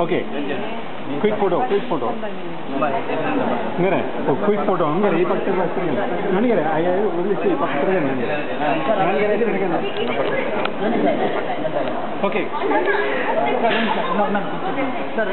Okay quick photo quick photo ಹಂಗಾರೆ quick photo ಹಂಗಾರೆ ಈ ಪಕ್ಕ ನನಗೆ ಉಳಿಸಿ ಈ ಪಕ್ಷದ ಓಕೆ ಸರ್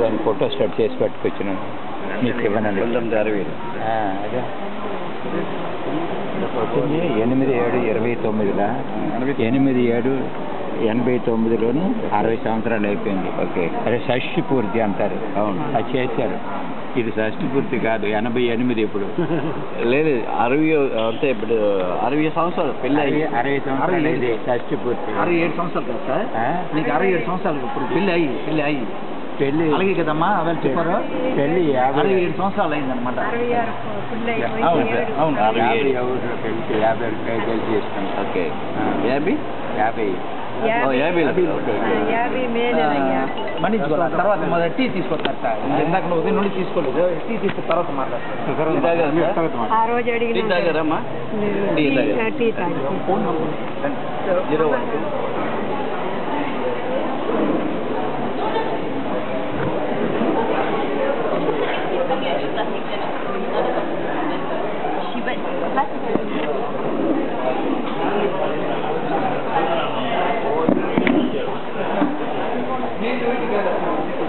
దాని ఫోటో స్టార్ట్ చేసి పట్టుకొచ్చినాను. మీకు ఇవ్వనండి పంతొమ్మిది అరవై ఆ, అదే. వచ్చింది ఎనిమిది ఏడు ఇరవై తొమ్మిదిలో? ఎనిమిది ఏడు ఎనభై తొమ్మిదిలోను అరవై సంవత్సరాలు అయిపోయింది. ఓకే. అదే షష్ఠి పూర్తి అంటారు. అవును. అది చేశారు. ఇది షష్ఠి పూర్తి కాదు ఎనభై ఎనిమిది ఇప్పుడు. లేదు అరవై అంటే ఇప్పుడు అరవై సంవత్సరాలు పెళ్ళి అయ్యి అరవై సంవత్సరాలు అయింది. షష్ఠి పూర్తి. అరవై ఏడు సంవత్సరాలు కదా సార్? నీకు అరవై ఏడు సంవత్సరాలు ఇప్పుడు పెళ్ళి అయ్యి పెళ్ళి అయ్యి. పెళ్ళి అలాగే కదమ్మా వాళ్ళు చెప్పారు. పెళ్ళి యాభై అరవై ఏడు సంవత్సరాలు అయిందన్నమాట. అవును సార్ అవును. అరవై యాభై ఏడు. యాభై రూపాయలు కలిసి చేసుకుంటాం ఓకే. ఆ. యాభై? యాభై. మన్నించుకోవాలి తర్వాత మొదటి టీ తీసుకొస్తారు సార్ ఇందాక నువ్వు ఉదయం నుండి తీసుకోలేదు. టీ తీసుకున్న తర్వాత మాట్లాడతారు ఆ రోజు అడిగిన తాగారమ్మా? టీ తాగారా? టీ తాగి together.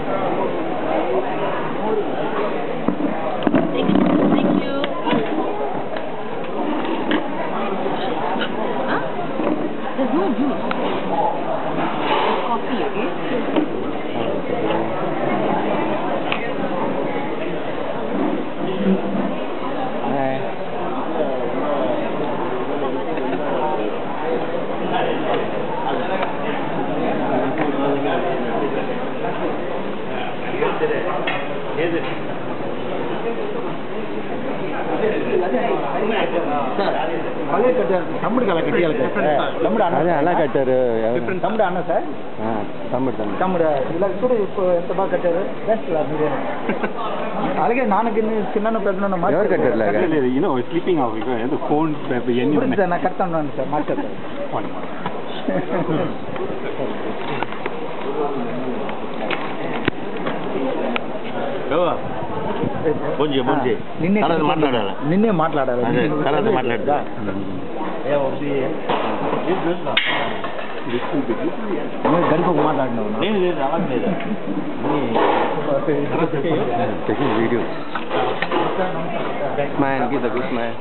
అలాగే కట్టారు తమ్ముడికి అలా కట్టియాలి కదా సార్. తమ్ముడు అన్న అదే అలా కట్టారు ఎవరు? తమ్ముడు అన్న సార్ ఆ, తమ్ముడు తమ్ముడు తమ్ముడు ఇలా చూడు ఇప్పుడు ఎంత బాగా కట్టారు బెస్ట్ మీరే అలాగే నాన్నకి చిన్న పెద్ద ఎవరు కట్టారు లాగా లేదు యూనో స్లీపింగ్ ఆఫ్ ఏదో ఫోన్ ఎన్ని ఇప్పుడు సార్ నాకు కడతాను సార్ మాట్లాడతాను ಮುಂಜೆ ಮುಂಜೆ ತರದ ಮಾತನಾಡಲ್ಲ ನಿನ್ನೆ ಮಾತನಾಡಲ್ಲ ತರದ ಮಾತನಾಡಿದ ಗಂಟು ಮಾತಾಡಿನವು ಟೇಕಿಂಗ್ ವೀಡಿಯೋ ಸ್ಮೈಲ್ ಗಿದ ಗುಡ್ ಸ್ಮೈಲ್